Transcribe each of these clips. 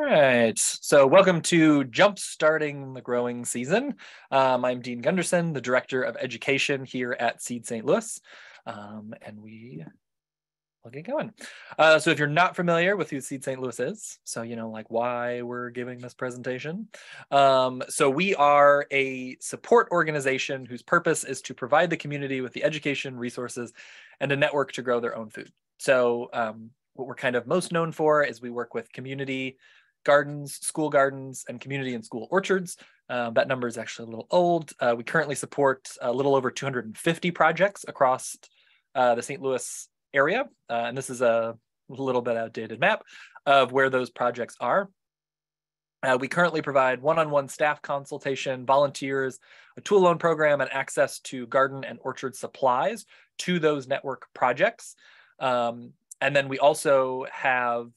All right. So, welcome to Jump Starting the Growing Season. Um, I'm Dean Gunderson, the Director of Education here at Seed St. Louis. Um, and we will get going. Uh, so, if you're not familiar with who Seed St. Louis is, so you know, like why we're giving this presentation. Um, so, we are a support organization whose purpose is to provide the community with the education, resources, and a network to grow their own food. So, um, what we're kind of most known for is we work with community gardens, school gardens, and community and school orchards. Uh, that number is actually a little old. Uh, we currently support a little over 250 projects across uh, the St. Louis area. Uh, and this is a little bit outdated map of where those projects are. Uh, we currently provide one-on-one staff consultation, volunteers, a tool loan program, and access to garden and orchard supplies to those network projects. Um, and then we also have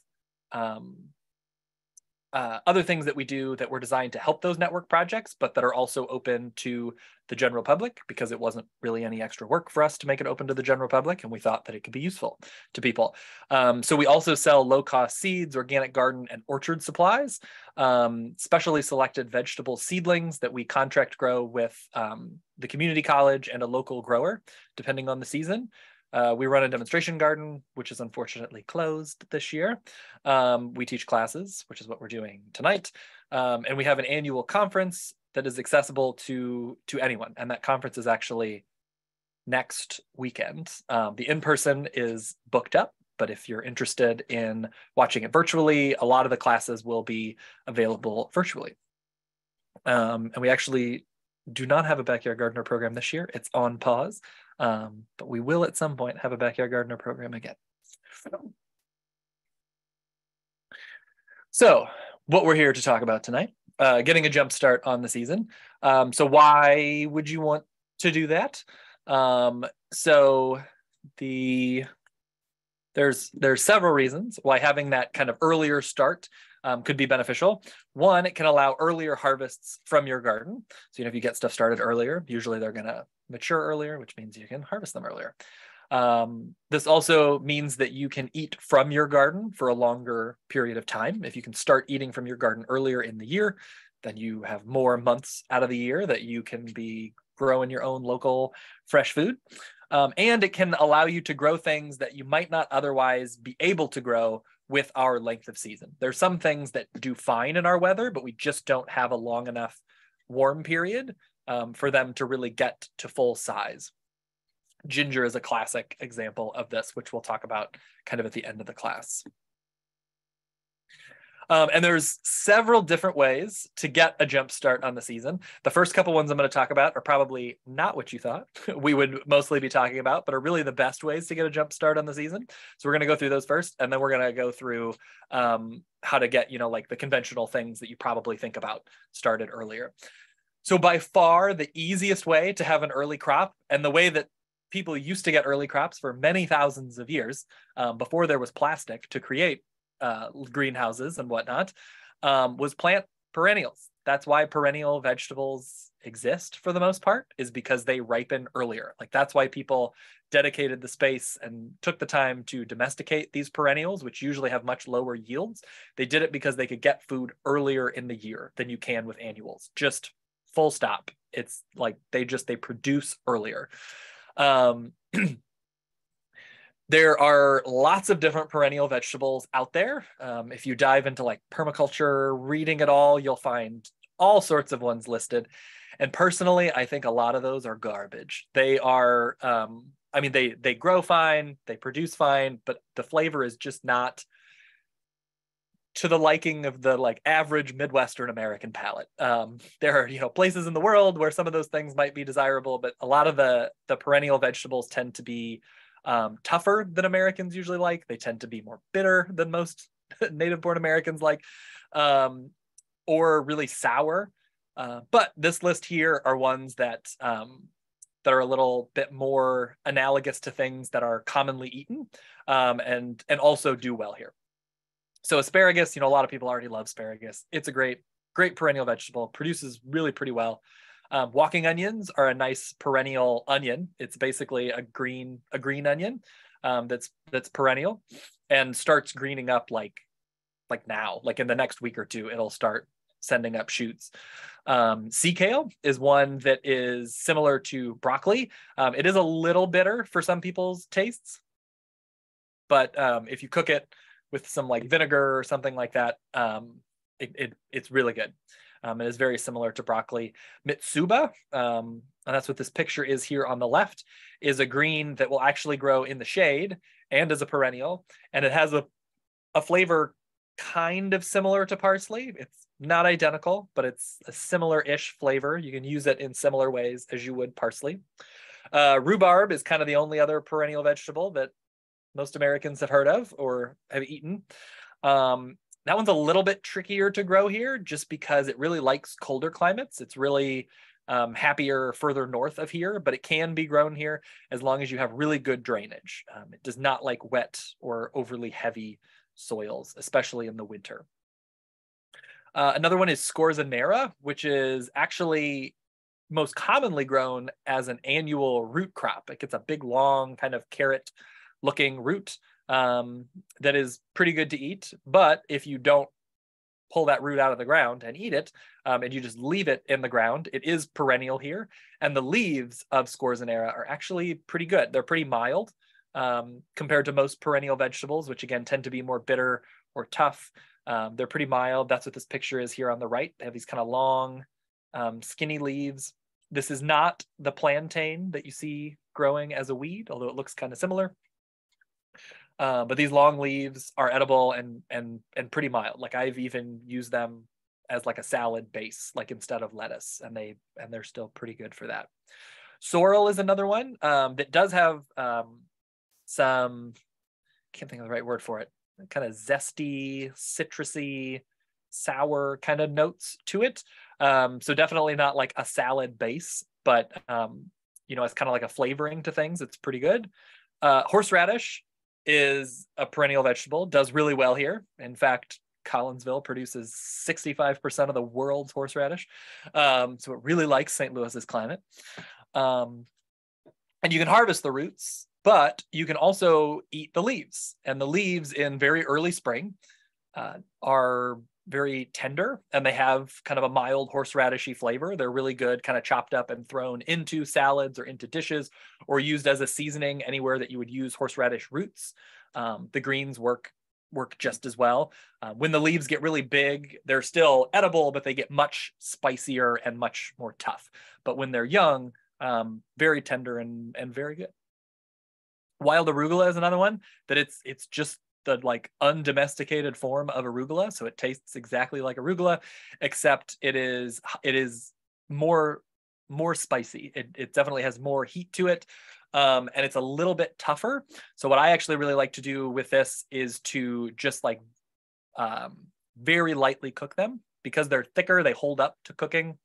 um, uh, other things that we do that were designed to help those network projects, but that are also open to the general public because it wasn't really any extra work for us to make it open to the general public, and we thought that it could be useful to people. Um, so we also sell low-cost seeds, organic garden and orchard supplies, um, specially selected vegetable seedlings that we contract grow with um, the community college and a local grower, depending on the season. Uh, we run a demonstration garden, which is unfortunately closed this year. Um, we teach classes, which is what we're doing tonight. Um, and we have an annual conference that is accessible to, to anyone. And that conference is actually next weekend. Um, the in-person is booked up, but if you're interested in watching it virtually, a lot of the classes will be available virtually. Um, and we actually do not have a backyard gardener program this year. It's on pause. Um, but we will at some point have a backyard gardener program again. So, what we're here to talk about tonight, uh, getting a jump start on the season. Um, so, why would you want to do that? Um, so, the there's there's several reasons why having that kind of earlier start um, could be beneficial. One, it can allow earlier harvests from your garden. So you know if you get stuff started earlier, usually they're gonna mature earlier, which means you can harvest them earlier. Um, this also means that you can eat from your garden for a longer period of time. If you can start eating from your garden earlier in the year, then you have more months out of the year that you can be growing your own local fresh food. Um, and it can allow you to grow things that you might not otherwise be able to grow with our length of season. There's some things that do fine in our weather, but we just don't have a long enough warm period um, for them to really get to full size. Ginger is a classic example of this, which we'll talk about kind of at the end of the class. Um, and there's several different ways to get a jump start on the season. The first couple ones I'm going to talk about are probably not what you thought we would mostly be talking about, but are really the best ways to get a jump start on the season. So we're going to go through those first, and then we're going to go through um, how to get, you know, like the conventional things that you probably think about started earlier. So by far the easiest way to have an early crop and the way that people used to get early crops for many thousands of years um, before there was plastic to create uh, greenhouses and whatnot um, was plant perennials. That's why perennial vegetables exist for the most part is because they ripen earlier. Like that's why people dedicated the space and took the time to domesticate these perennials, which usually have much lower yields. They did it because they could get food earlier in the year than you can with annuals. Just full stop it's like they just they produce earlier um, there are lots of different perennial vegetables out there. Um, if you dive into like permaculture reading it all you'll find all sorts of ones listed. And personally i think a lot of those are garbage. They are um, i mean they they grow fine they produce fine but the flavor is just not to the liking of the like average midwestern american palate. Um, there are you know places in the world where some of those things might be desirable but a lot of the the perennial vegetables tend to be um, tougher than americans usually like they tend to be more bitter than most native born americans like um, or really sour uh, but this list here are ones that um, that are a little bit more analogous to things that are commonly eaten um, and and also do well here so asparagus, you know, a lot of people already love asparagus. It's a great, great perennial vegetable, produces really pretty well. Um, walking onions are a nice perennial onion. It's basically a green, a green onion um, that's that's perennial and starts greening up like like now, like in the next week or two, it'll start sending up shoots. Um, sea kale is one that is similar to broccoli. Um, it is a little bitter for some people's tastes, but um, if you cook it with some like vinegar or something like that, um, it, it, it's really good. Um, it is very similar to broccoli. Mitsuba, um, and that's what this picture is here on the left, is a green that will actually grow in the shade and as a perennial. And it has a, a flavor kind of similar to parsley. It's not identical, but it's a similar-ish flavor. You can use it in similar ways as you would parsley. Uh, rhubarb is kind of the only other perennial vegetable that most Americans have heard of or have eaten. Um, that one's a little bit trickier to grow here just because it really likes colder climates. It's really um, happier further north of here, but it can be grown here as long as you have really good drainage. Um, it does not like wet or overly heavy soils, especially in the winter. Uh, another one is Scorzonera, which is actually most commonly grown as an annual root crop. It gets a big, long, kind of carrot looking root um, that is pretty good to eat. But if you don't pull that root out of the ground and eat it, um, and you just leave it in the ground, it is perennial here. And the leaves of Scorzonera are actually pretty good. They're pretty mild um, compared to most perennial vegetables, which again tend to be more bitter or tough. Um, they're pretty mild. That's what this picture is here on the right. They have these kind of long, um, skinny leaves. This is not the plantain that you see growing as a weed, although it looks kind of similar. Uh, but these long leaves are edible and and and pretty mild. Like I've even used them as like a salad base, like instead of lettuce, and they and they're still pretty good for that. Sorrel is another one um, that does have um, some can't think of the right word for it kind of zesty citrusy sour kind of notes to it um, so definitely not like a salad base but um, you know it's kind of like a flavoring to things it's pretty good uh, horseradish is a perennial vegetable does really well here. In fact collinsville produces 65% of the world's horseradish. Um, so it really likes st louis's climate. Um, and you can harvest the roots but you can also eat the leaves. And the leaves in very early spring uh, are very tender and they have kind of a mild horseradishy flavor. They're really good kind of chopped up and thrown into salads or into dishes or used as a seasoning anywhere that you would use horseradish roots. Um, the greens work work just as well. Uh, when the leaves get really big they're still edible but they get much spicier and much more tough. But when they're young um, very tender and and very good. Wild arugula is another one that it's it's just the like undomesticated form of arugula, so it tastes exactly like arugula, except it is it is more more spicy. It it definitely has more heat to it. Um, and it's a little bit tougher. So what I actually really like to do with this is to just like um, very lightly cook them because they're thicker. They hold up to cooking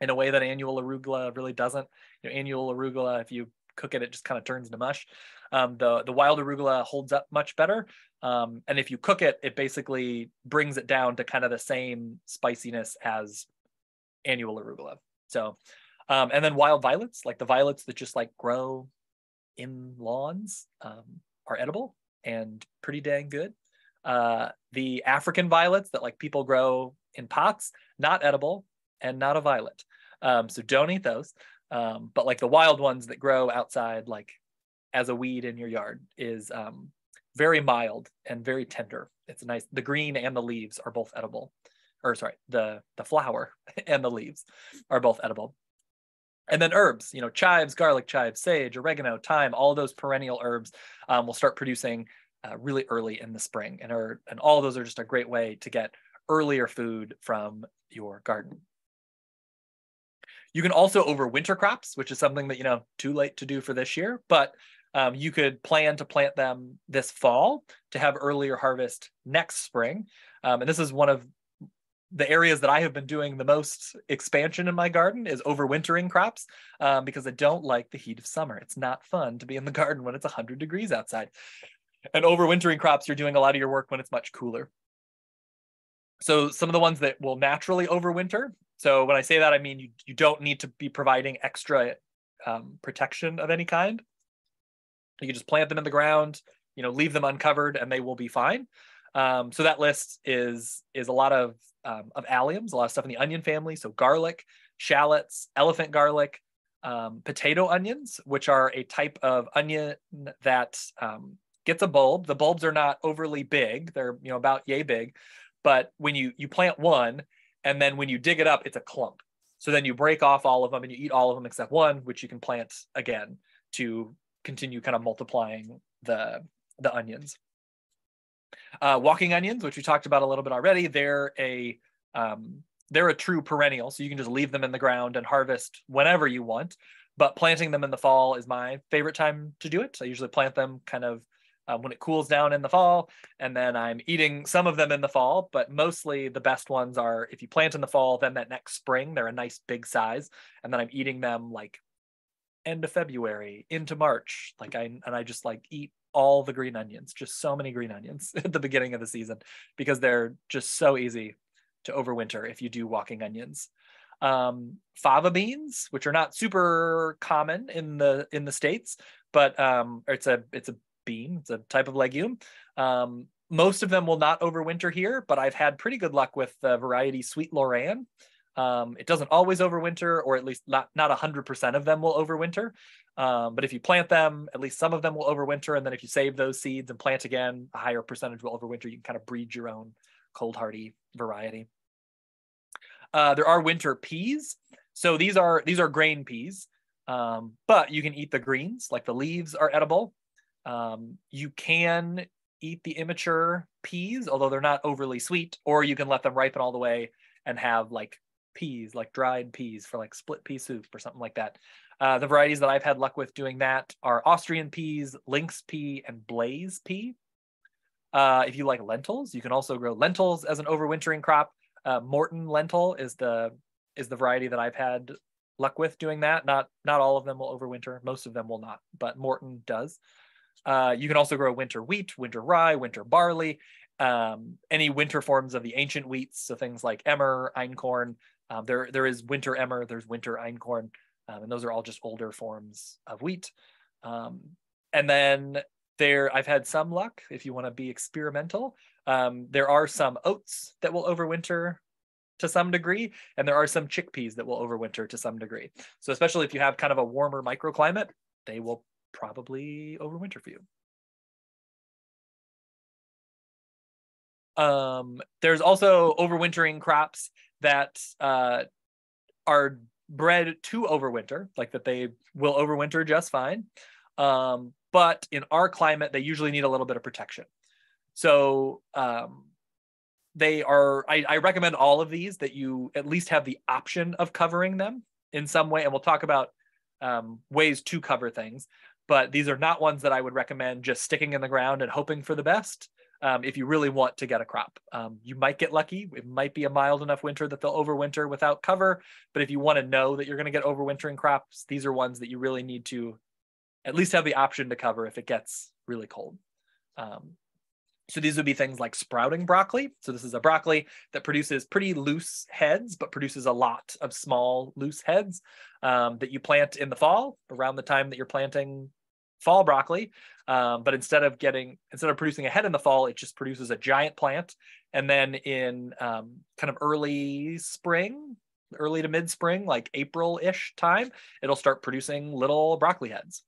in a way that annual arugula really doesn't. You know, annual arugula, if you cook it, it just kind of turns into mush. Um, the the wild arugula holds up much better, um, and if you cook it, it basically brings it down to kind of the same spiciness as annual arugula. So, um, and then wild violets, like the violets that just like grow in lawns, um, are edible and pretty dang good. Uh, the African violets that like people grow in pots, not edible and not a violet. Um, so don't eat those. Um, but like the wild ones that grow outside, like as a weed in your yard, is um, very mild and very tender. It's nice. The green and the leaves are both edible, or sorry, the the flower and the leaves are both edible. And then herbs, you know, chives, garlic chives, sage, oregano, thyme, all those perennial herbs um, will start producing uh, really early in the spring, and are and all those are just a great way to get earlier food from your garden. You can also overwinter crops, which is something that, you know, too late to do for this year, but um, you could plan to plant them this fall to have earlier harvest next spring. Um, and this is one of the areas that I have been doing the most expansion in my garden is overwintering crops um, because I don't like the heat of summer. It's not fun to be in the garden when it's 100 degrees outside. And overwintering crops, you're doing a lot of your work when it's much cooler. So some of the ones that will naturally overwinter so when I say that, I mean you, you don't need to be providing extra um, protection of any kind. You can just plant them in the ground, you know, leave them uncovered and they will be fine. Um, so that list is is a lot of um, of alliums, a lot of stuff in the onion family. So garlic, shallots, elephant garlic, um, potato onions, which are a type of onion that um, gets a bulb. The bulbs are not overly big; they're you know about yay big, but when you you plant one, and then when you dig it up, it's a clump. So then you break off all of them and you eat all of them except one, which you can plant again to continue kind of multiplying the the onions. Uh, walking onions, which we talked about a little bit already, they're a um, they're a true perennial, so you can just leave them in the ground and harvest whenever you want. But planting them in the fall is my favorite time to do it. I usually plant them kind of uh, when it cools down in the fall, and then I'm eating some of them in the fall. But mostly the best ones are if you plant in the fall, then that next spring they're a nice big size, and then I'm eating them like end of February into March. Like I and I just like eat all the green onions, just so many green onions at the beginning of the season because they're just so easy to overwinter if you do walking onions. Um, fava beans, which are not super common in the in the states, but um, it's a it's a bean, it's a type of legume. Um, most of them will not overwinter here, but I've had pretty good luck with the variety Sweet Lorraine. Um, it doesn't always overwinter, or at least not not hundred percent of them will overwinter. Um, but if you plant them, at least some of them will overwinter, and then if you save those seeds and plant again, a higher percentage will overwinter. You can kind of breed your own cold hardy variety. Uh, there are winter peas. So these are these are grain peas, um, but you can eat the greens, like the leaves are edible. Um, you can eat the immature peas, although they're not overly sweet, or you can let them ripen all the way and have like peas, like dried peas for like split pea soup or something like that. Uh, the varieties that I've had luck with doing that are Austrian peas, lynx pea, and blaze pea. Uh, if you like lentils, you can also grow lentils as an overwintering crop. Uh, Morton lentil is the is the variety that I've had luck with doing that. Not not all of them will overwinter. Most of them will not, but Morton does. Uh, you can also grow winter wheat, winter rye, winter barley, um, any winter forms of the ancient wheats, so things like emmer, einkorn. Um, there there is winter emmer, there's winter einkorn, um, and those are all just older forms of wheat. Um, and then there, I've had some luck. If you want to be experimental, um, there are some oats that will overwinter to some degree, and there are some chickpeas that will overwinter to some degree. So especially if you have kind of a warmer microclimate, they will probably overwinter for you. Um, there's also overwintering crops that uh, are bred to overwinter, like that they will overwinter just fine. Um, but in our climate, they usually need a little bit of protection. So um, they are, I, I recommend all of these that you at least have the option of covering them in some way. And we'll talk about um, ways to cover things. But these are not ones that I would recommend just sticking in the ground and hoping for the best. Um, if you really want to get a crop. Um, you might get lucky. It might be a mild enough winter that they'll overwinter without cover. But if you want to know that you're going to get overwintering crops, these are ones that you really need to at least have the option to cover if it gets really cold. Um, so these would be things like sprouting broccoli. So this is a broccoli that produces pretty loose heads, but produces a lot of small loose heads um, that you plant in the fall around the time that you're planting fall broccoli. Um, but instead of getting instead of producing a head in the fall, it just produces a giant plant. And then in um, kind of early spring, early to mid spring, like April ish time, it'll start producing little broccoli heads.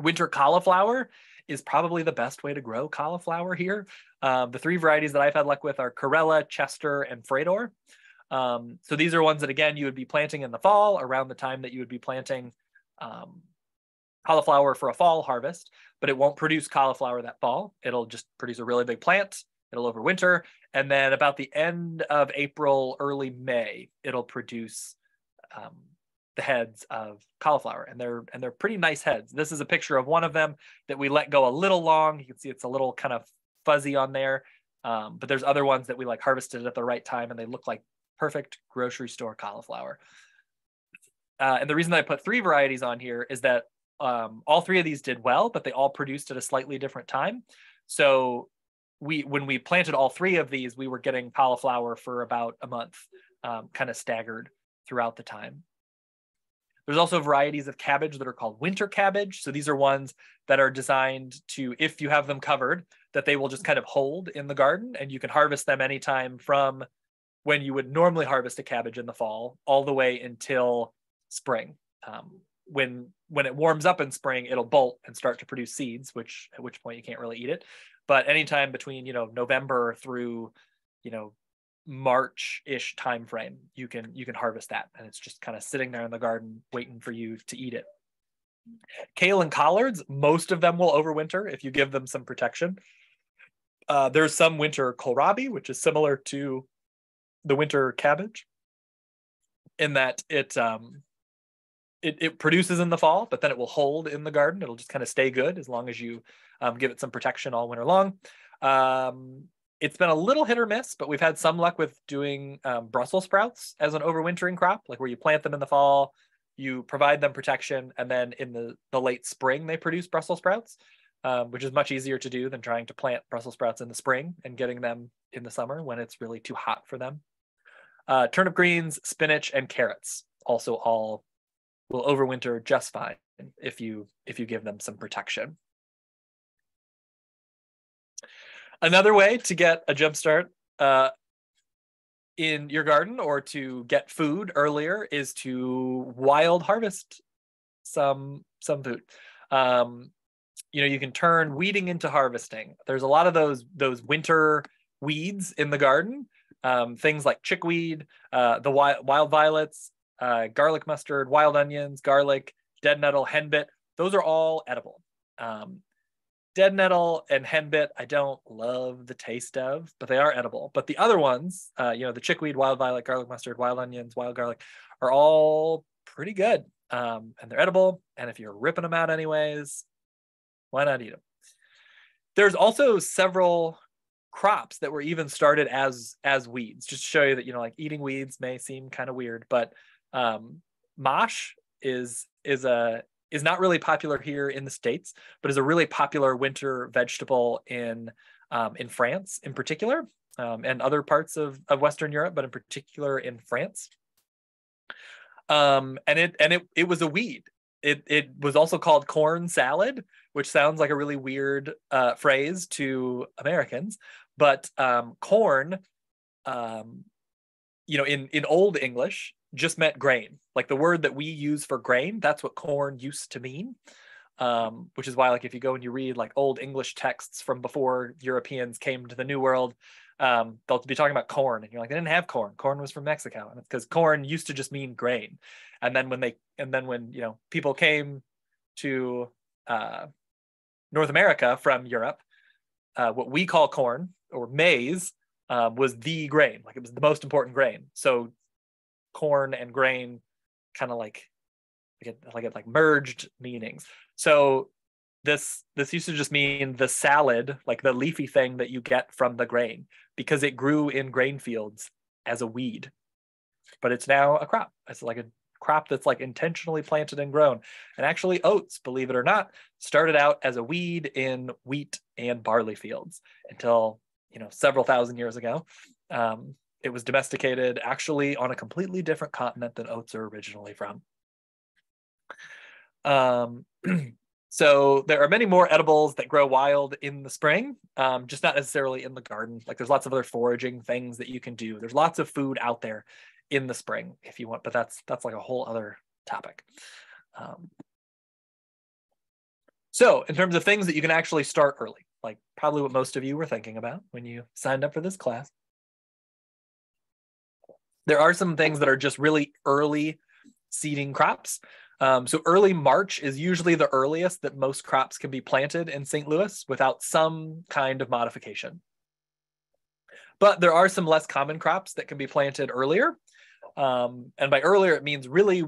Winter cauliflower is probably the best way to grow cauliflower here. Um, the three varieties that I've had luck with are Corella, Chester, and Freidor. Um, so these are ones that, again, you would be planting in the fall around the time that you would be planting um, cauliflower for a fall harvest, but it won't produce cauliflower that fall. It'll just produce a really big plant. It'll overwinter. And then about the end of April, early May, it'll produce um, the heads of cauliflower and they're and they're pretty nice heads. This is a picture of one of them that we let go a little long. You can see it's a little kind of fuzzy on there. Um, but there's other ones that we like harvested at the right time and they look like perfect grocery store cauliflower. Uh, and the reason that I put three varieties on here is that um, all three of these did well, but they all produced at a slightly different time. So we when we planted all three of these, we were getting cauliflower for about a month, um, kind of staggered throughout the time. There's also varieties of cabbage that are called winter cabbage. So these are ones that are designed to, if you have them covered, that they will just kind of hold in the garden and you can harvest them anytime from when you would normally harvest a cabbage in the fall all the way until spring um, when when it warms up in spring it'll bolt and start to produce seeds which at which point you can't really eat it but anytime between you know november through you know march-ish time frame you can you can harvest that. And it's just kind of sitting there in the garden waiting for you to eat it. Kale and collards most of them will overwinter if you give them some protection. Uh, there's some winter kohlrabi which is similar to the winter cabbage in that it um it, it produces in the fall but then it will hold in the garden. It'll just kind of stay good as long as you um, give it some protection all winter long. Um, it's been a little hit or miss but we've had some luck with doing um, brussels sprouts as an overwintering crop like where you plant them in the fall you provide them protection and then in the, the late spring they produce brussels sprouts um, which is much easier to do than trying to plant brussels sprouts in the spring and getting them in the summer when it's really too hot for them uh, turnip greens, spinach, and carrots also all will overwinter just fine if you if you give them some protection. Another way to get a jump start uh, in your garden or to get food earlier is to wild harvest some some food. Um, you know, you can turn weeding into harvesting. There's a lot of those those winter weeds in the garden um, things like chickweed, uh, the wild, wild violets, uh, garlic mustard, wild onions, garlic, dead nettle, henbit. Those are all edible. Um, dead nettle and henbit, I don't love the taste of, but they are edible. But the other ones, uh, you know, the chickweed, wild violet, garlic mustard, wild onions, wild garlic, are all pretty good. Um, and they're edible. And if you're ripping them out anyways, why not eat them? There's also several crops that were even started as as weeds just to show you that you know like eating weeds may seem kind of weird but um mâche is is a is not really popular here in the states but is a really popular winter vegetable in um, in france in particular um, and other parts of, of western europe but in particular in france um, and it and it it was a weed it it was also called corn salad, which sounds like a really weird uh, phrase to Americans. But um, corn, um, you know, in in Old English, just meant grain. Like the word that we use for grain, that's what corn used to mean. Um, which is why, like, if you go and you read like old English texts from before Europeans came to the New World, um, they'll be talking about corn, and you're like, they didn't have corn. Corn was from Mexico, and it's because corn used to just mean grain. And then when they, and then when you know people came to uh, North America from Europe, uh, what we call corn or maize um, was the grain, like it was the most important grain. So corn and grain kind of like like like like merged meanings. So this this used to just mean the salad like the leafy thing that you get from the grain because it grew in grain fields as a weed. But it's now a crop. It's like a crop that's like intentionally planted and grown. And actually oats believe it or not started out as a weed in wheat and barley fields until you know several thousand years ago. Um, it was domesticated actually on a completely different continent than oats are originally from um, So there are many more edibles that grow wild in the spring, um, just not necessarily in the garden. Like there's lots of other foraging things that you can do. There's lots of food out there in the spring if you want, but that's that's like a whole other topic. Um, so in terms of things that you can actually start early, like probably what most of you were thinking about when you signed up for this class, there are some things that are just really early seeding crops. Um, so early March is usually the earliest that most crops can be planted in St. Louis without some kind of modification. But there are some less common crops that can be planted earlier. Um, and by earlier, it means really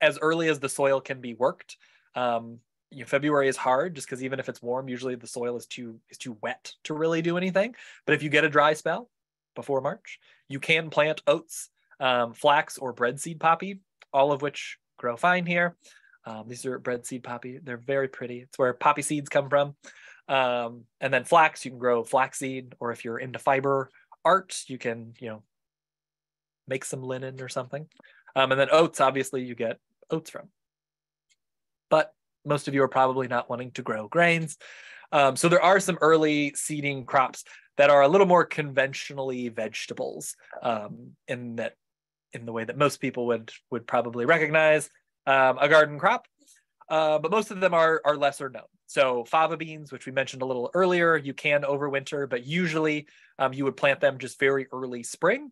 as early as the soil can be worked. Um, you know, February is hard just because even if it's warm, usually the soil is too is too wet to really do anything. But if you get a dry spell before March, you can plant oats, um, flax, or bread seed poppy, all of which grow fine here. Um, these are bread seed poppy. They're very pretty. It's where poppy seeds come from. Um, and then flax, you can grow flaxseed, or if you're into fiber art, you can, you know, make some linen or something. Um, and then oats, obviously, you get oats from. But most of you are probably not wanting to grow grains. Um, so there are some early seeding crops that are a little more conventionally vegetables um, in that in the way that most people would would probably recognize um, a garden crop. Uh, but most of them are are lesser known. So fava beans, which we mentioned a little earlier, you can overwinter, but usually um, you would plant them just very early spring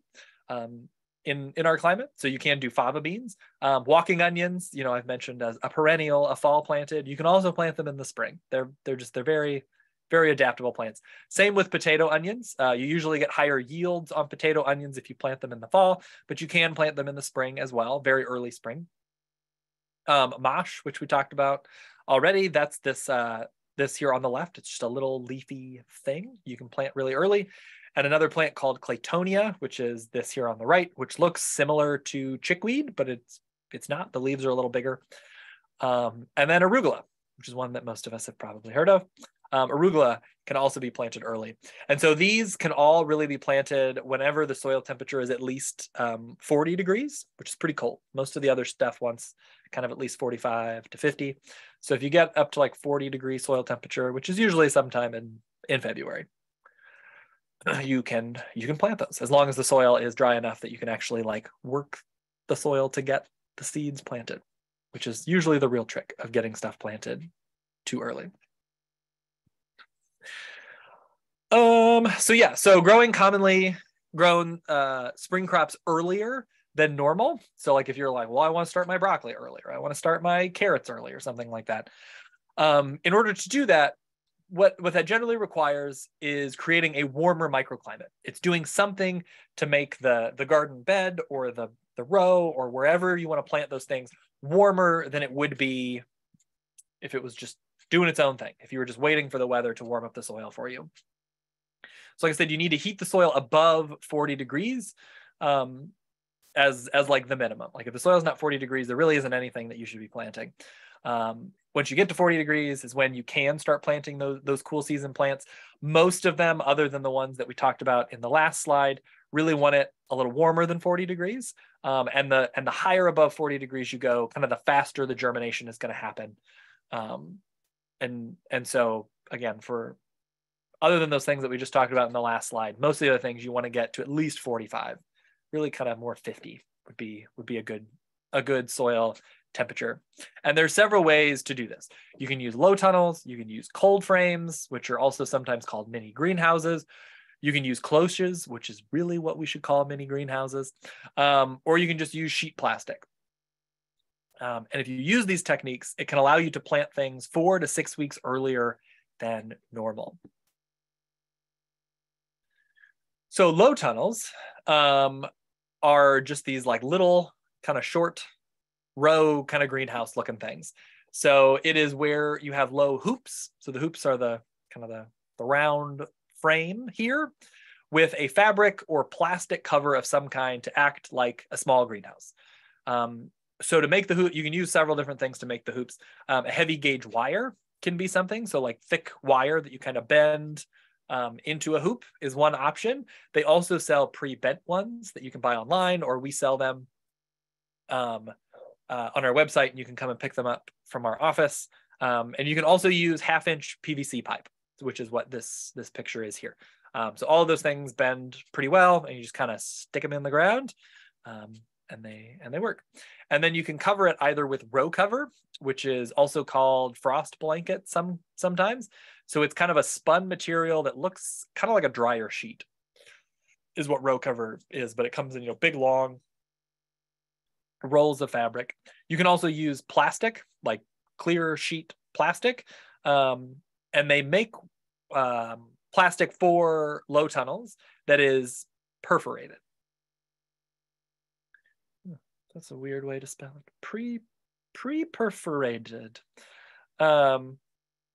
um, in in our climate. So you can do fava beans, um, walking onions. You know, I've mentioned as a perennial, a fall planted. You can also plant them in the spring. They're they're just they're very very adaptable plants. Same with potato onions. Uh, you usually get higher yields on potato onions if you plant them in the fall, but you can plant them in the spring as well, very early spring. Um, mâche, which we talked about already, that's this uh, this here on the left. It's just a little leafy thing you can plant really early. And another plant called Claytonia, which is this here on the right, which looks similar to chickweed, but it's it's not. The leaves are a little bigger. Um, and then arugula, which is one that most of us have probably heard of. Um, arugula can also be planted early. And so these can all really be planted whenever the soil temperature is at least um, 40 degrees, which is pretty cold. Most of the other stuff wants kind of at least 45 to 50. So if you get up to like 40 degree soil temperature, which is usually sometime in, in February, you can you can plant those as long as the soil is dry enough that you can actually like work the soil to get the seeds planted, which is usually the real trick of getting stuff planted too early. Um, so yeah, so growing commonly grown uh, spring crops earlier than normal. So like if you're like, well, I want to start my broccoli earlier, I want to start my carrots early or something like that. Um, in order to do that, what, what that generally requires is creating a warmer microclimate. It's doing something to make the, the garden bed or the, the row or wherever you want to plant those things warmer than it would be if it was just doing its own thing, if you were just waiting for the weather to warm up the soil for you. So like I said, you need to heat the soil above 40 degrees um, as, as like the minimum. Like if the soil is not 40 degrees, there really isn't anything that you should be planting. Um, once you get to 40 degrees is when you can start planting those, those cool season plants. Most of them, other than the ones that we talked about in the last slide, really want it a little warmer than 40 degrees. Um, and the and the higher above 40 degrees you go, kind of the faster the germination is going to happen. Um, and and so again, for other than those things that we just talked about in the last slide, most of the other things you want to get to at least 45, really kind of more 50 would be would be a good a good soil temperature. And there's several ways to do this. You can use low tunnels, you can use cold frames, which are also sometimes called mini greenhouses. You can use cloches, which is really what we should call mini greenhouses, um, or you can just use sheet plastic. Um, and if you use these techniques, it can allow you to plant things four to six weeks earlier than normal. So low tunnels um, are just these like little kind of short row kind of greenhouse looking things. So it is where you have low hoops. So the hoops are the kind of the, the round frame here with a fabric or plastic cover of some kind to act like a small greenhouse. Um, so to make the hoop, you can use several different things to make the hoops. Um, a heavy gauge wire can be something. So like thick wire that you kind of bend um, into a hoop is one option. They also sell pre-bent ones that you can buy online, or we sell them um, uh, on our website. And you can come and pick them up from our office. Um, and you can also use half-inch PVC pipe, which is what this this picture is here. Um, so all those things bend pretty well, and you just kind of stick them in the ground, um, and they and they work. And then you can cover it either with row cover, which is also called frost blanket some sometimes. So it's kind of a spun material that looks kind of like a dryer sheet is what row cover is, but it comes in, you know, big long rolls of fabric. You can also use plastic, like clear sheet plastic. Um, and they make um, plastic for low tunnels that is perforated. That's a weird way to spell it. Pre pre perforated. Um,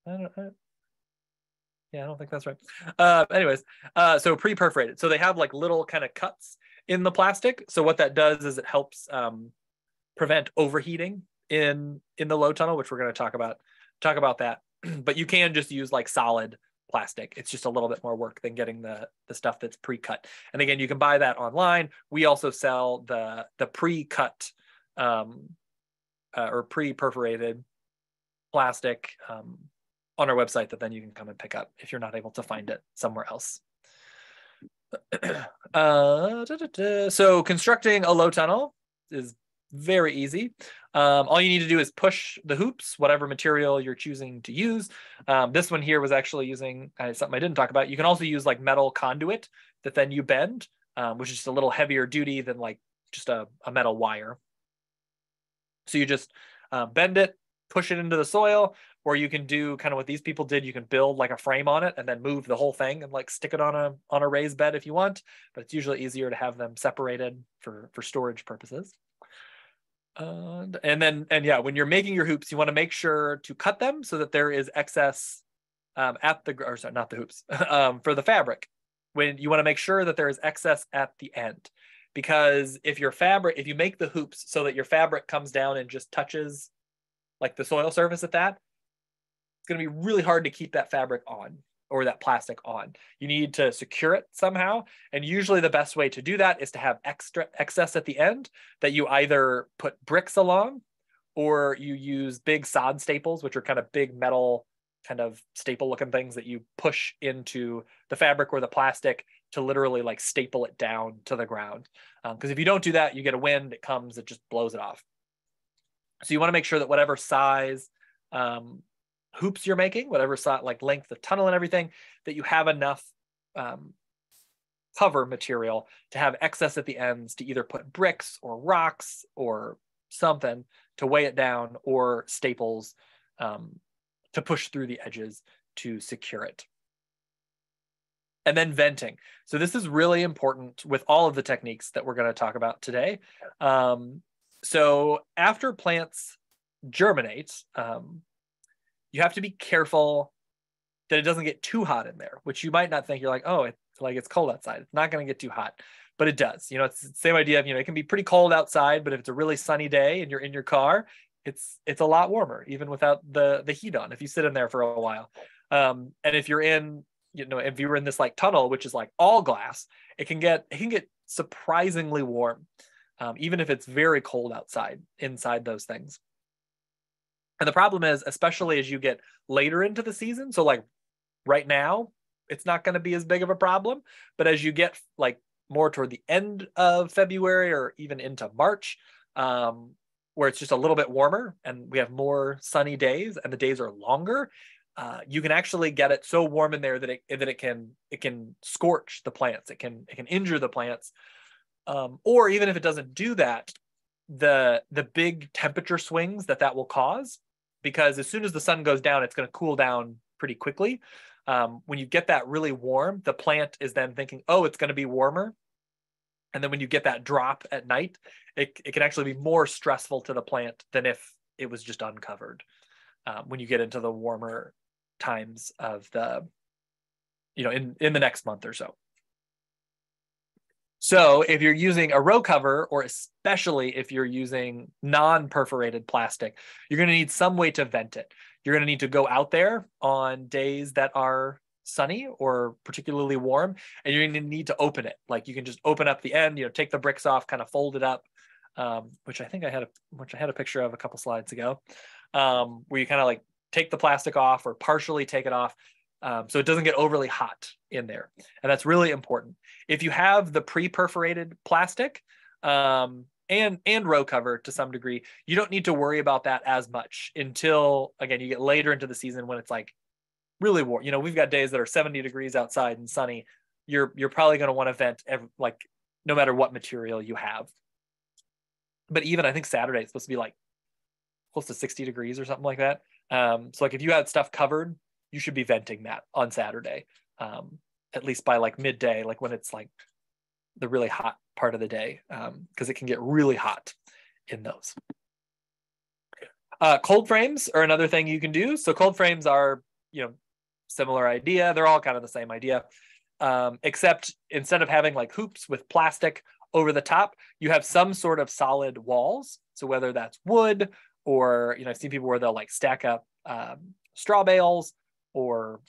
I don't, I, yeah, I don't think that's right. Uh, anyways, uh, so pre-perforated. So they have like little kind of cuts in the plastic. So what that does is it helps um, prevent overheating in in the low tunnel, which we're going to talk about talk about that. but you can just use like solid plastic. It's just a little bit more work than getting the the stuff that's pre-cut. And again, you can buy that online. We also sell the the pre-cut um, uh, or pre-perforated plastic um, on our website that then you can come and pick up if you're not able to find it somewhere else. uh, da, da, da. So constructing a low tunnel is very easy. Um, all you need to do is push the hoops, whatever material you're choosing to use. Um, this one here was actually using uh, something I didn't talk about. You can also use like metal conduit that then you bend, um, which is just a little heavier duty than like just a, a metal wire. So you just uh, bend it, push it into the soil, or you can do kind of what these people did. You can build like a frame on it and then move the whole thing and like stick it on a on a raised bed if you want. But it's usually easier to have them separated for for storage purposes. And, and then and yeah, when you're making your hoops, you want to make sure to cut them so that there is excess um, at the or sorry, not the hoops um, for the fabric. When you want to make sure that there is excess at the end, because if your fabric, if you make the hoops so that your fabric comes down and just touches like the soil surface at that, it's going to be really hard to keep that fabric on or that plastic on. You need to secure it somehow. And usually the best way to do that is to have extra excess at the end that you either put bricks along or you use big sod staples, which are kind of big metal kind of staple looking things that you push into the fabric or the plastic to literally like staple it down to the ground. Because um, if you don't do that, you get a wind, it comes, it just blows it off. So you want to make sure that whatever size um, hoops you're making, whatever like length of tunnel and everything, that you have enough um, cover material to have excess at the ends to either put bricks or rocks or something to weigh it down or staples um, to push through the edges to secure it. And then venting. So this is really important with all of the techniques that we're going to talk about today. Um, so after plants germinate, um, you have to be careful that it doesn't get too hot in there, which you might not think. You're like, oh, it's like it's cold outside. It's not going to get too hot, but it does. You know, it's the same idea of you know it can be pretty cold outside, but if it's a really sunny day and you're in your car, it's it's a lot warmer even without the the heat on. If you sit in there for a while, um, and if you're in you know if you're in this like tunnel which is like all glass, it can get it can get surprisingly warm, um, even if it's very cold outside inside those things. And the problem is, especially as you get later into the season, so like right now, it's not going to be as big of a problem. But as you get like more toward the end of February or even into March, um, where it's just a little bit warmer and we have more sunny days and the days are longer, uh, you can actually get it so warm in there that it that it can it can scorch the plants. It can it can injure the plants. Um, or even if it doesn't do that, the the big temperature swings that that will cause because as soon as the sun goes down, it's going to cool down pretty quickly. Um, when you get that really warm, the plant is then thinking, oh, it's going to be warmer. And then when you get that drop at night, it, it can actually be more stressful to the plant than if it was just uncovered. Um, when you get into the warmer times of the, you know, in, in the next month or so. So if you're using a row cover, or especially if you're using non-perforated plastic, you're going to need some way to vent it. You're going to need to go out there on days that are sunny or particularly warm, and you're going to need to open it. Like you can just open up the end, you know, take the bricks off, kind of fold it up, um, which I think I had a which I had a picture of a couple slides ago, um, where you kind of like take the plastic off or partially take it off, um, so it doesn't get overly hot in there. And that's really important. If you have the pre-perforated plastic um, and and row cover to some degree, you don't need to worry about that as much until again you get later into the season when it's like really warm. You know, we've got days that are 70 degrees outside and sunny. You're you're probably going to want to vent every, like no matter what material you have. But even I think Saturday it's supposed to be like close to 60 degrees or something like that. Um, so like if you had stuff covered you should be venting that on Saturday, um, at least by like midday, like when it's like the really hot part of the day, because um, it can get really hot in those. Uh, cold frames are another thing you can do. So cold frames are, you know, similar idea. They're all kind of the same idea, um, except instead of having like hoops with plastic over the top, you have some sort of solid walls. So whether that's wood or, you know, I've seen people where they'll like stack up um, straw bales or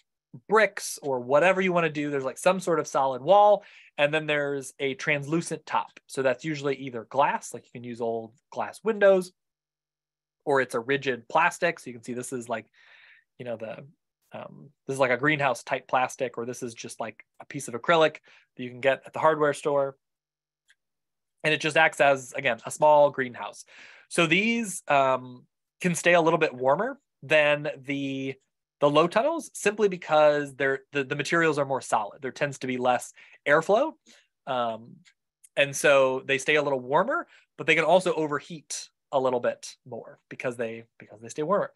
bricks or whatever you want to do. There's like some sort of solid wall, and then there's a translucent top. So that's usually either glass, like you can use old glass windows, or it's a rigid plastic. So you can see this is like, you know, the um, this is like a greenhouse type plastic, or this is just like a piece of acrylic that you can get at the hardware store. And it just acts as, again, a small greenhouse. So these um, can stay a little bit warmer than the the low tunnels simply because they're the, the materials are more solid. There tends to be less airflow. Um, and so they stay a little warmer, but they can also overheat a little bit more because they because they stay warmer.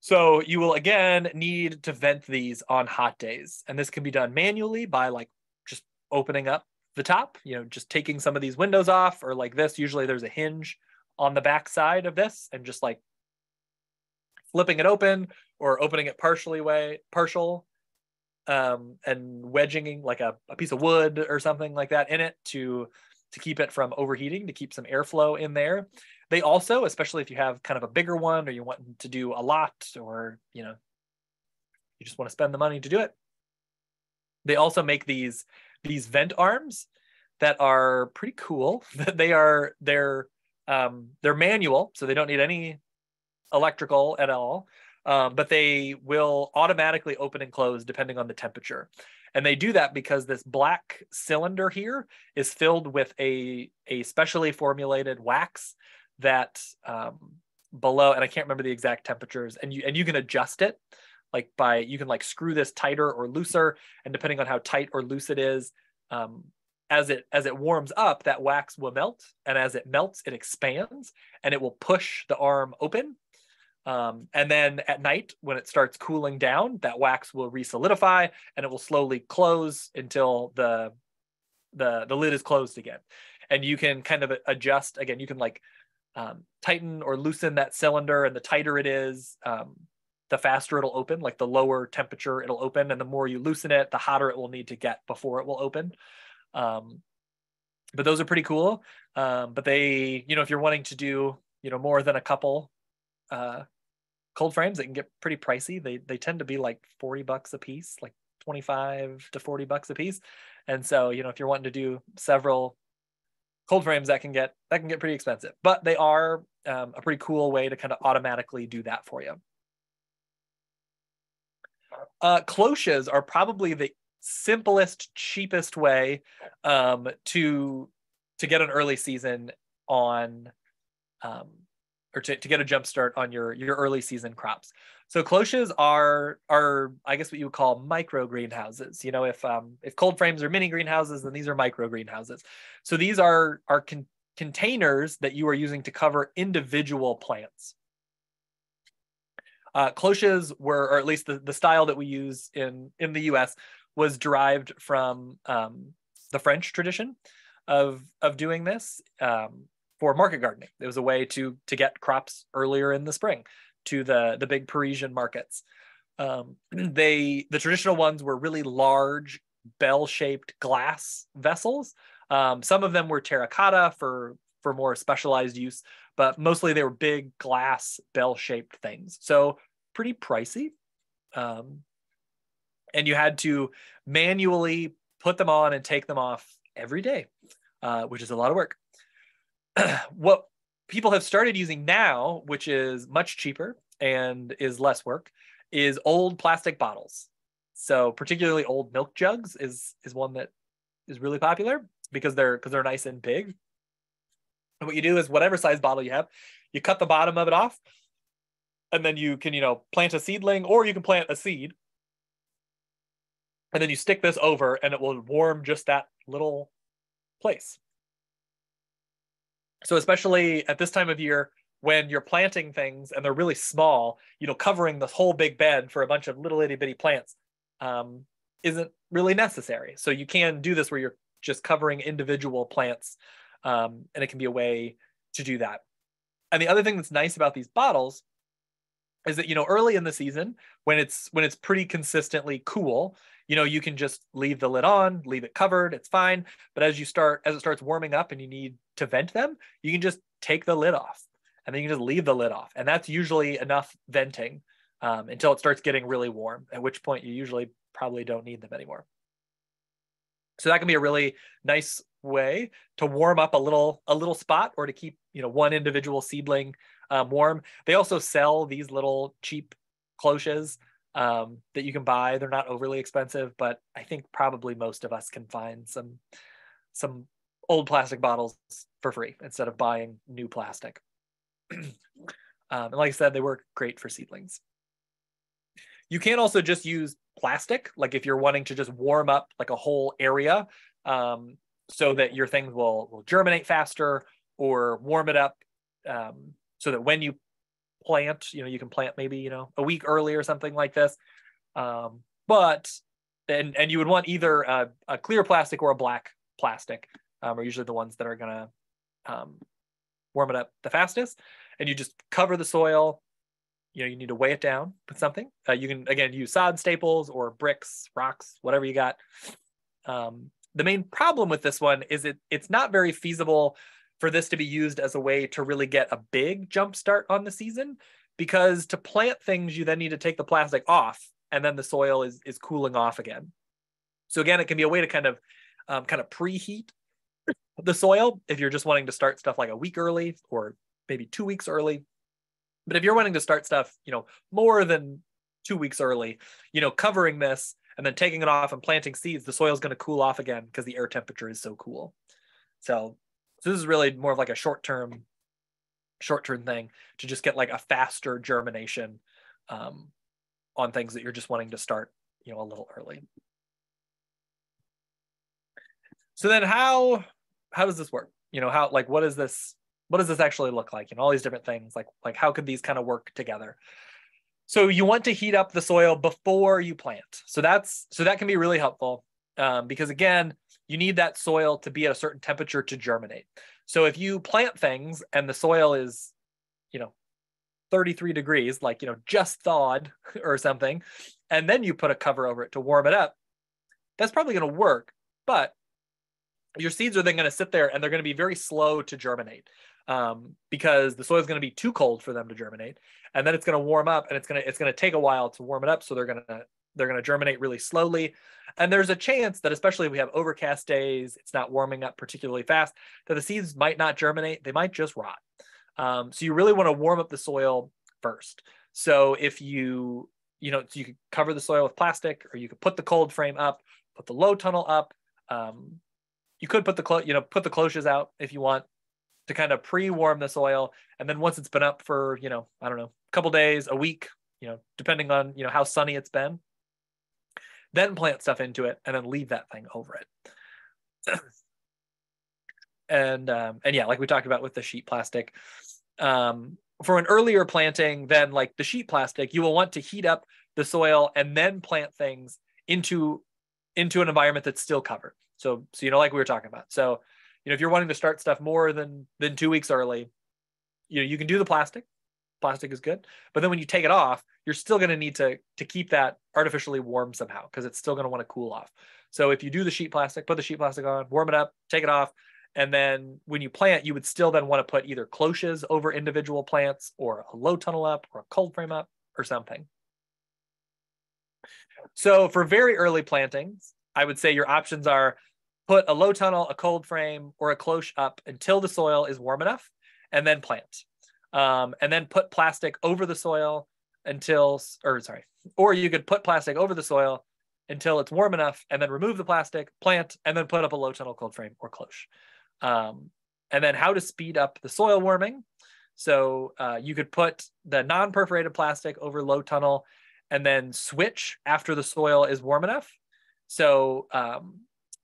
So you will again need to vent these on hot days. And this can be done manually by like just opening up the top, you know, just taking some of these windows off or like this. Usually there's a hinge on the back side of this and just like flipping it open or opening it partially way partial um, and wedging like a, a piece of wood or something like that in it to to keep it from overheating to keep some airflow in there they also, especially if you have kind of a bigger one or you want to do a lot or, you know, you just want to spend the money to do it. They also make these these vent arms that are pretty cool. they are they're um, they're manual, so they don't need any electrical at all. Um, but they will automatically open and close depending on the temperature. And they do that because this black cylinder here is filled with a, a specially formulated wax that um, below, and I can't remember the exact temperatures, and you and you can adjust it like by you can like screw this tighter or looser, and depending on how tight or loose it is, um, as it as it warms up, that wax will melt, and as it melts, it expands, and it will push the arm open. Um, and then at night, when it starts cooling down, that wax will resolidify, and it will slowly close until the the the lid is closed again. And you can kind of adjust again. You can like um, tighten or loosen that cylinder and the tighter it is um, the faster it'll open like the lower temperature it'll open and the more you loosen it the hotter it will need to get before it will open um, but those are pretty cool um, but they you know if you're wanting to do you know more than a couple uh, cold frames it can get pretty pricey. They they tend to be like 40 bucks a piece like 25 to 40 bucks a piece. And so you know if you're wanting to do several cold frames that can get that can get pretty expensive. But they are um, a pretty cool way to kind of automatically do that for you. Uh, cloches are probably the simplest cheapest way um, to to get an early season on um, or to, to get a jump start on your your early season crops so cloches are are I guess what you would call micro greenhouses. You know, if um, if cold frames are mini greenhouses, then these are micro greenhouses. So these are are con- containers that you are using to cover individual plants. Uh, cloches were, or at least the, the style that we use in in the U.S. was derived from um, the French tradition of of doing this um, for market gardening. It was a way to to get crops earlier in the spring to the the big Parisian markets. Um, they the traditional ones were really large bell-shaped glass vessels. Um, some of them were terracotta for for more specialized use, but mostly they were big glass bell-shaped things. So pretty pricey. Um, and you had to manually put them on and take them off every day, uh, which is a lot of work. what people have started using now, which is much cheaper and is less work, is old plastic bottles. So particularly old milk jugs is is one that is really popular because they're because they're nice and big. And what you do is whatever size bottle you have, you cut the bottom of it off, and then you can you know plant a seedling or you can plant a seed, and then you stick this over and it will warm just that little place. So especially at this time of year when you're planting things and they're really small, you know, covering the whole big bed for a bunch of little itty bitty plants um, isn't really necessary. So you can do this where you're just covering individual plants, um, and it can be a way to do that. And the other thing that's nice about these bottles is that you know early in the season when it's when it's pretty consistently cool you know you can just leave the lid on leave it covered it's fine. But as you start as it starts warming up and you need to vent them you can just take the lid off and then you can just leave the lid off. And that's usually enough venting um, until it starts getting really warm at which point you usually probably don't need them anymore. So that can be a really nice way to warm up a little a little spot or to keep you know one individual seedling um, warm. They also sell these little cheap cloches um, that you can buy. They're not overly expensive, but I think probably most of us can find some some old plastic bottles for free instead of buying new plastic. um, and like I said, they work great for seedlings. You can also just use plastic, like if you're wanting to just warm up like a whole area um, so that your things will, will germinate faster or warm it up um, so that when you plant, you know, you can plant maybe, you know, a week early or something like this. Um, but, and, and you would want either a, a clear plastic or a black plastic um, are usually the ones that are going to um, warm it up the fastest. And you just cover the soil. You know, you need to weigh it down with something. Uh, you can, again, use sod staples or bricks, rocks, whatever you got. Um, the main problem with this one is it it's not very feasible for this to be used as a way to really get a big jump start on the season because to plant things you then need to take the plastic off and then the soil is is cooling off again so again it can be a way to kind of um, kind of preheat the soil if you're just wanting to start stuff like a week early or maybe two weeks early but if you're wanting to start stuff you know more than two weeks early you know covering this and then taking it off and planting seeds, the soil is going to cool off again because the air temperature is so cool. So, so this is really more of like a short term, short term thing to just get like a faster germination um, on things that you're just wanting to start, you know, a little early. So then how how does this work? You know, how like what is this what does this actually look like? And you know, all these different things, like like how could these kind of work together? So you want to heat up the soil before you plant. So that's so that can be really helpful um, because again, you need that soil to be at a certain temperature to germinate. So if you plant things and the soil is, you know, 33 degrees, like you know, just thawed or something, and then you put a cover over it to warm it up, that's probably going to work. But your seeds are then going to sit there and they're going to be very slow to germinate um, because the soil is going to be too cold for them to germinate, and then it's going to warm up, and it's going to it's going to take a while to warm it up. So they're going to they're going to germinate really slowly, and there's a chance that especially if we have overcast days, it's not warming up particularly fast, that the seeds might not germinate. They might just rot. Um, so you really want to warm up the soil first. So if you you know you could cover the soil with plastic, or you could put the cold frame up, put the low tunnel up. Um, you could put the clo- you know put the cloches out if you want to kind of pre-warm the soil and then once it's been up for you know i don't know a couple days a week you know depending on you know how sunny it's been then plant stuff into it and then leave that thing over it. And um, and yeah like we talked about with the sheet plastic um, for an earlier planting than like the sheet plastic you will want to heat up the soil and then plant things into into an environment that's still covered. So so you know like we were talking about. So you know if you're wanting to start stuff more than than two weeks early you know you can do the plastic plastic is good but then when you take it off you're still going to need to to keep that artificially warm somehow because it's still going to want to cool off so if you do the sheet plastic put the sheet plastic on warm it up take it off and then when you plant you would still then want to put either cloches over individual plants or a low tunnel up or a cold frame up or something so for very early plantings i would say your options are put a low tunnel, a cold frame, or a cloche up until the soil is warm enough, and then plant. Um, and then put plastic over the soil until, or sorry, or you could put plastic over the soil until it's warm enough, and then remove the plastic, plant, and then put up a low tunnel, cold frame, or cloche. Um, and then how to speed up the soil warming. So uh, you could put the non-perforated plastic over low tunnel, and then switch after the soil is warm enough. So um,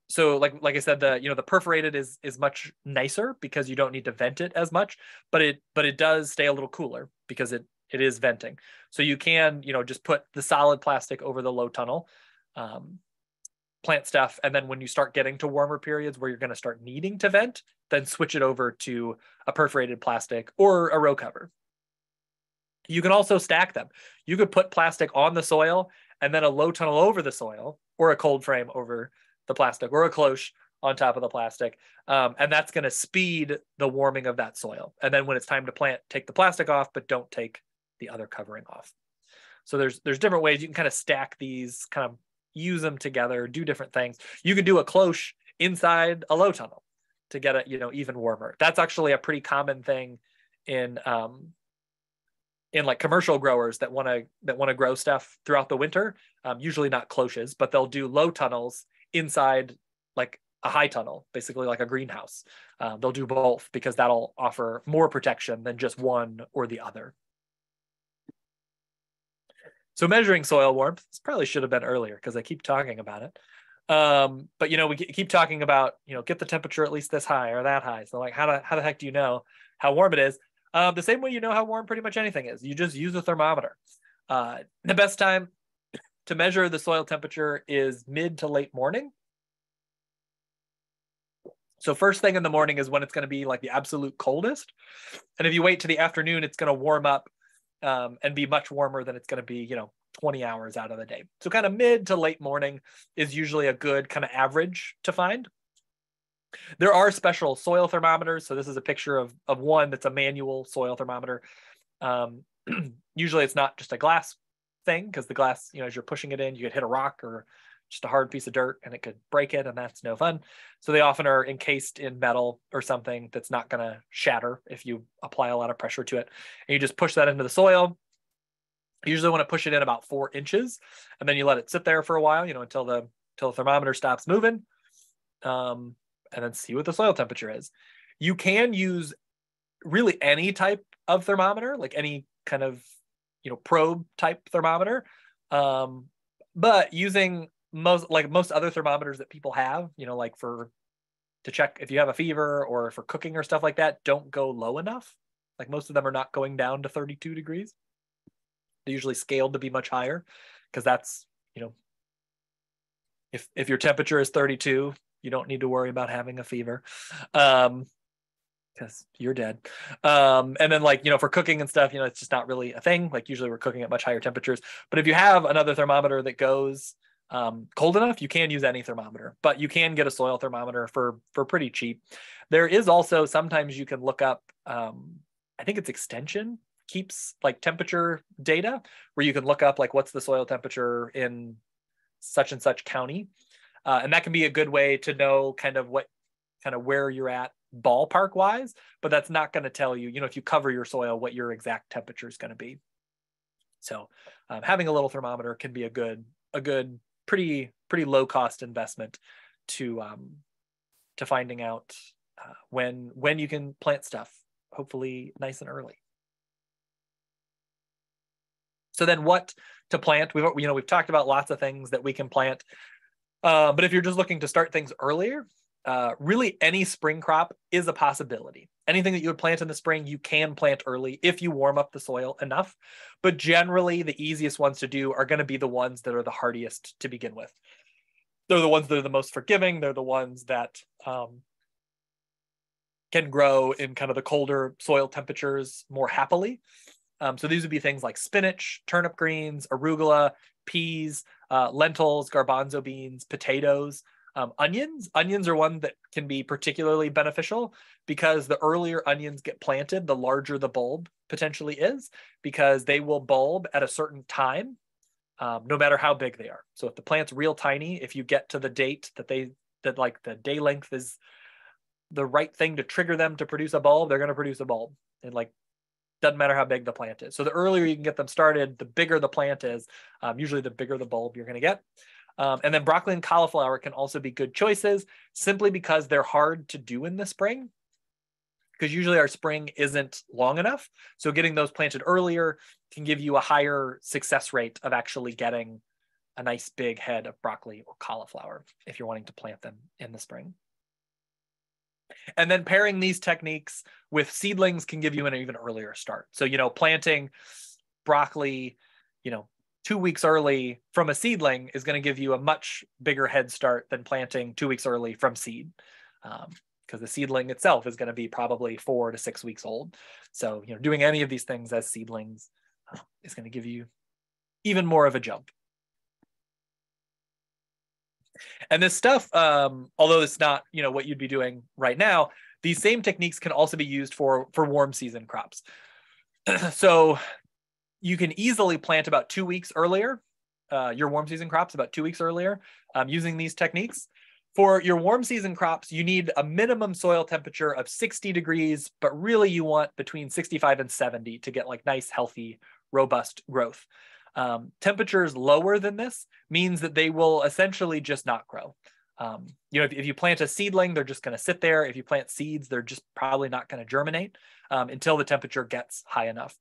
so like like I said, the you know the perforated is is much nicer because you don't need to vent it as much, but it but it does stay a little cooler because it it is venting. So you can you know just put the solid plastic over the low tunnel, um, plant stuff, and then when you start getting to warmer periods where you're going to start needing to vent, then switch it over to a perforated plastic or a row cover. You can also stack them. You could put plastic on the soil and then a low tunnel over the soil or a cold frame over the plastic or a cloche on top of the plastic. Um, and that's going to speed the warming of that soil. And then when it's time to plant, take the plastic off, but don't take the other covering off. So there's there's different ways you can kind of stack these, kind of use them together, do different things. You can do a cloche inside a low tunnel to get it, you know, even warmer. That's actually a pretty common thing in um, in like commercial growers that want to that want to grow stuff throughout the winter, um, usually not cloches, but they'll do low tunnels inside like a high tunnel, basically like a greenhouse. Uh, they'll do both because that'll offer more protection than just one or the other. So measuring soil warmth, this probably should have been earlier because I keep talking about it. Um, but you know, we keep talking about, you know, get the temperature at least this high or that high. So like, how, do, how the heck do you know how warm it is? Um, the same way you know how warm pretty much anything is. You just use a thermometer. Uh, the best time to measure the soil temperature is mid to late morning. So first thing in the morning is when it's going to be like the absolute coldest. And if you wait to the afternoon, it's going to warm up um, and be much warmer than it's going to be, you know, 20 hours out of the day. So kind of mid to late morning is usually a good kind of average to find. There are special soil thermometers. So this is a picture of, of one that's a manual soil thermometer. Um, usually it's not just a glass thing because the glass, you know, as you're pushing it in, you could hit a rock or just a hard piece of dirt and it could break it and that's no fun. So they often are encased in metal or something that's not going to shatter if you apply a lot of pressure to it. And you just push that into the soil. You usually want to push it in about four inches and then you let it sit there for a while, you know, until the until the thermometer stops moving. Um, and then see what the soil temperature is. You can use really any type of thermometer, like any kind of you know probe type thermometer. Um, but using most like most other thermometers that people have, you know, like for to check if you have a fever or for cooking or stuff like that, don't go low enough. Like most of them are not going down to 32 degrees. They're usually scaled to be much higher because that's, you know, if if your temperature is 32, you don't need to worry about having a fever. Um because you're dead. Um, and then like, you know, for cooking and stuff, you know, it's just not really a thing. Like usually we're cooking at much higher temperatures. But if you have another thermometer that goes um, cold enough, you can use any thermometer, but you can get a soil thermometer for for pretty cheap. There is also sometimes you can look up. Um, I think it's extension keeps like temperature data where you can look up like what's the soil temperature in such and such county, uh, and that can be a good way to know kind of what kind of where you're at ballpark wise. But that's not going to tell you, you know, if you cover your soil, what your exact temperature is going to be. So um, having a little thermometer can be a good a good pretty pretty low cost investment to um, to finding out uh, when when you can plant stuff hopefully nice and early so then what to plant we've you know we've talked about lots of things that we can plant uh, but if you're just looking to start things earlier uh, really any spring crop is a possibility anything that you would plant in the spring, you can plant early if you warm up the soil enough. But generally, the easiest ones to do are going to be the ones that are the hardiest to begin with. They're the ones that are the most forgiving. They're the ones that um, can grow in kind of the colder soil temperatures more happily. Um, so these would be things like spinach, turnip greens, arugula, peas, uh, lentils, garbanzo beans, potatoes. Um, onions, onions are one that can be particularly beneficial because the earlier onions get planted, the larger the bulb potentially is because they will bulb at a certain time, um, no matter how big they are. So if the plant's real tiny, if you get to the date that they that like the day length is the right thing to trigger them to produce a bulb, they're going to produce a bulb. And like doesn't matter how big the plant is. So the earlier you can get them started, the bigger the plant is. Um, usually, the bigger the bulb you're going to get. Um, and then broccoli and cauliflower can also be good choices simply because they're hard to do in the spring because usually our spring isn't long enough. So getting those planted earlier can give you a higher success rate of actually getting a nice big head of broccoli or cauliflower if you're wanting to plant them in the spring. And then pairing these techniques with seedlings can give you an even earlier start. So, you know, planting broccoli, you know, two weeks early from a seedling is going to give you a much bigger head start than planting two weeks early from seed. Um, because the seedling itself is going to be probably four to six weeks old. So, you know, doing any of these things as seedlings uh, is going to give you even more of a jump. And this stuff, um, although it's not, you know, what you'd be doing right now, these same techniques can also be used for for warm season crops. so you can easily plant about two weeks earlier, uh, your warm season crops about two weeks earlier um, using these techniques. For your warm season crops, you need a minimum soil temperature of 60 degrees, but really you want between 65 and 70 to get like nice, healthy, robust growth. Um, temperatures lower than this means that they will essentially just not grow. Um, you know, if, if, you plant a seedling, they're just going to sit there. If you plant seeds, they're just probably not going to germinate um, until the temperature gets high enough.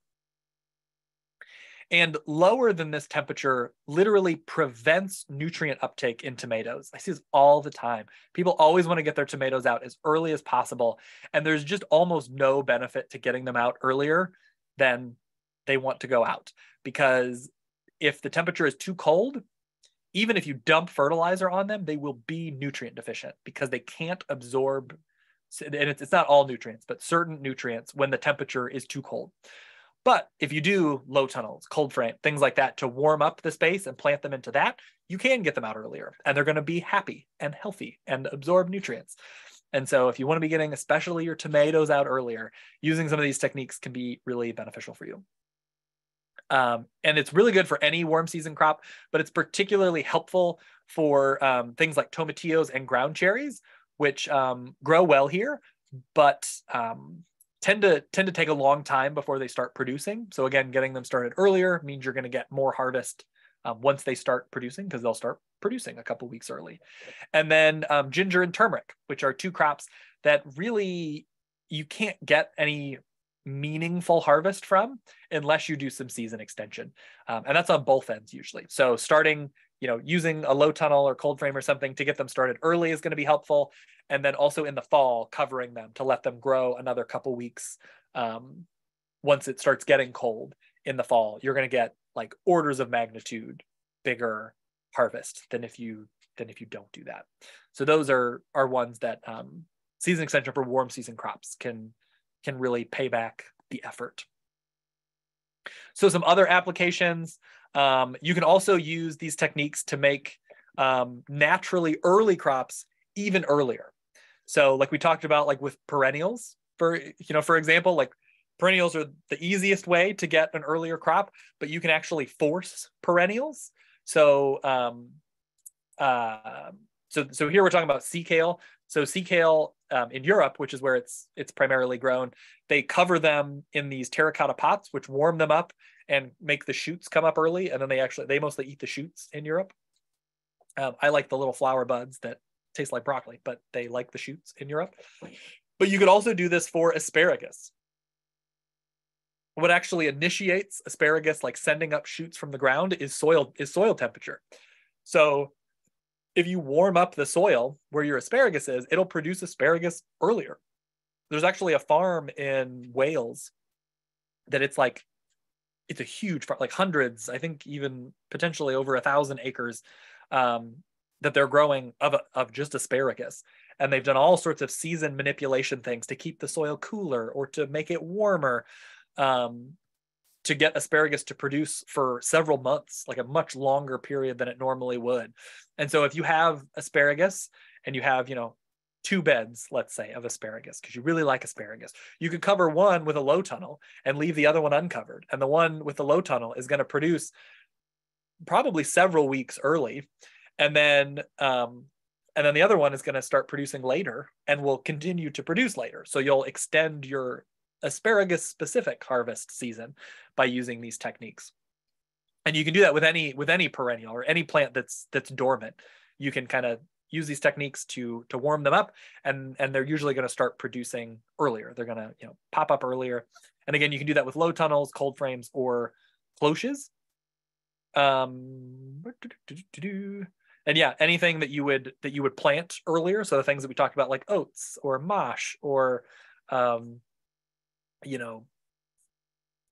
And lower than this temperature literally prevents nutrient uptake in tomatoes. I see this all the time. People always want to get their tomatoes out as early as possible. And there's just almost no benefit to getting them out earlier than they want to go out. Because if the temperature is too cold, even if you dump fertilizer on them, they will be nutrient deficient because they can't absorb and it's, not all nutrients, but certain nutrients when the temperature is too cold. But if you do low tunnels, cold frame, things like that to warm up the space and plant them into that, you can get them out earlier and they're going to be happy and healthy and absorb nutrients. And so if you want to be getting especially your tomatoes out earlier, using some of these techniques can be really beneficial for you. Um, and it's really good for any warm season crop, but it's particularly helpful for um, things like tomatillos and ground cherries, which um, grow well here, but um, tend to tend to take a long time before they start producing. So again, getting them started earlier means you're going to get more harvest um, once they start producing because they'll start producing a couple weeks early. And then um, ginger and turmeric, which are two crops that really you can't get any meaningful harvest from unless you do some season extension. Um, and that's on both ends usually. So starting, you know, using a low tunnel or cold frame or something to get them started early is going to be helpful. And then also in the fall covering them to let them grow another couple weeks um, once it starts getting cold in the fall you're going to get like orders of magnitude bigger harvest than if you than if you don't do that. So those are are ones that um, season extension for warm season crops can can really pay back the effort so some other applications um, you can also use these techniques to make um, naturally early crops even earlier so like we talked about like with perennials, for you know, for example, like perennials are the easiest way to get an earlier crop, but you can actually force perennials. So um uh so so here we're talking about sea kale. So sea kale um, in Europe, which is where it's it's primarily grown, they cover them in these terracotta pots, which warm them up and make the shoots come up early, and then they actually they mostly eat the shoots in Europe. Um, I like the little flower buds that taste like broccoli, but they like the shoots in Europe. But you could also do this for asparagus. What actually initiates asparagus, like sending up shoots from the ground, is soil is soil temperature. So if you warm up the soil where your asparagus is, it'll produce asparagus earlier. There's actually a farm in Wales that it's like it's a huge farm, like hundreds, I think even potentially over a thousand acres um, that they're growing of, of just asparagus. And they've done all sorts of season manipulation things to keep the soil cooler or to make it warmer, um, to get asparagus to produce for several months, like a much longer period than it normally would. And so if you have asparagus and you have, you know, two beds, let's say, of asparagus, because you really like asparagus, you could cover one with a low tunnel and leave the other one uncovered. And the one with the low tunnel is going to produce probably several weeks early and then um, and then the other one is going to start producing later and will continue to produce later. So you'll extend your asparagus specific harvest season by using these techniques. And you can do that with any with any perennial or any plant that's that's dormant. You can kind of use these techniques to to warm them up and and they're usually going to start producing earlier. They're going to, you know, pop up earlier. And again, you can do that with low tunnels, cold frames or cloches. Um and yeah anything that you would that you would plant earlier so the things that we talked about like oats or mâche or um you know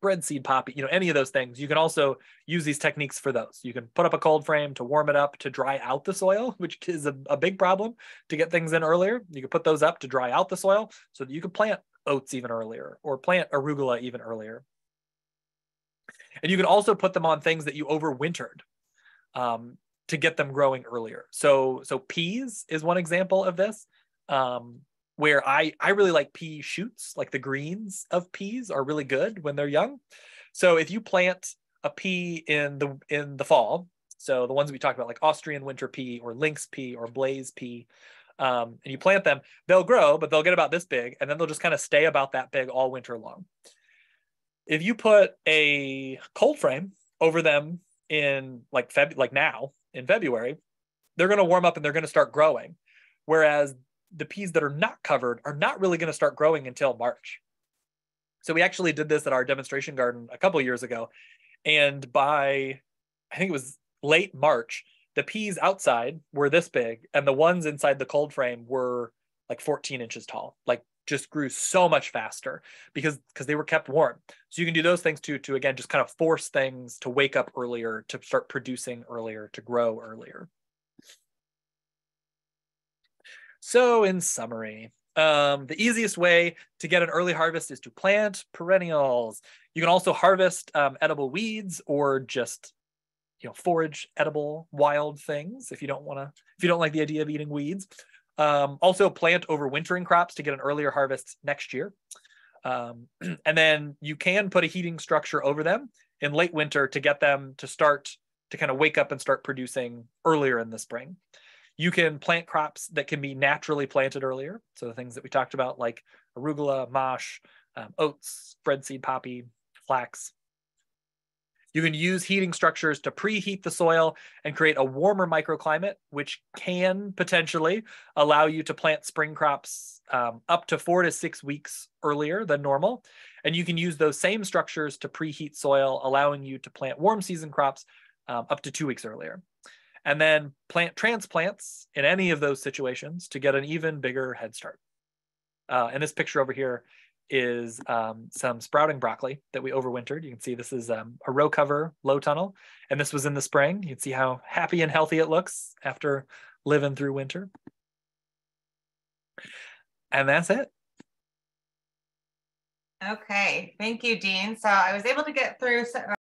bread seed poppy you know any of those things you can also use these techniques for those you can put up a cold frame to warm it up to dry out the soil which is a, a big problem to get things in earlier you can put those up to dry out the soil so that you can plant oats even earlier or plant arugula even earlier and you can also put them on things that you overwintered um, to get them growing earlier. So so peas is one example of this. Um, where I I really like pea shoots, like the greens of peas are really good when they're young. So if you plant a pea in the in the fall So the ones we talked about, like Austrian winter pea or lynx pea or blaze pea, um, and you plant them, they'll grow, but they'll get about this big, and then they'll just kind of stay about that big all winter long. If you put a cold frame over them in like Feb, like now in February, they're going to warm up and they're going to start growing. Whereas the peas that are not covered are not really going to start growing until March. So we actually did this at our demonstration garden a couple years ago, and by I think it was late March, the peas outside were this big, and the ones inside the cold frame were like 14 inches tall, like just grew so much faster because because they were kept warm. So you can do those things too to again just kind of force things to wake up earlier, to start producing earlier, to grow earlier. So in summary, um, the easiest way to get an early harvest is to plant perennials. You can also harvest um, edible weeds or just you know forage edible wild things if you don't want to if you don't like the idea of eating weeds. Um, also plant overwintering crops to get an earlier harvest next year. Um, and then you can put a heating structure over them in late winter to get them to start to kind of wake up and start producing earlier in the spring you can plant crops that can be naturally planted earlier so the things that we talked about like arugula maize um, oats bread seed poppy flax you can use heating structures to preheat the soil and create a warmer microclimate, which can potentially allow you to plant spring crops um, up to four to six weeks earlier than normal. And you can use those same structures to preheat soil, allowing you to plant warm season crops um, up to two weeks earlier. And then plant transplants in any of those situations to get an even bigger head start. Uh, and this picture over here is um, some sprouting broccoli that we overwintered. You can see this is um, a row cover low tunnel, and this was in the spring. You can see how happy and healthy it looks after living through winter. And that's it. Okay, thank you, Dean. So I was able to get through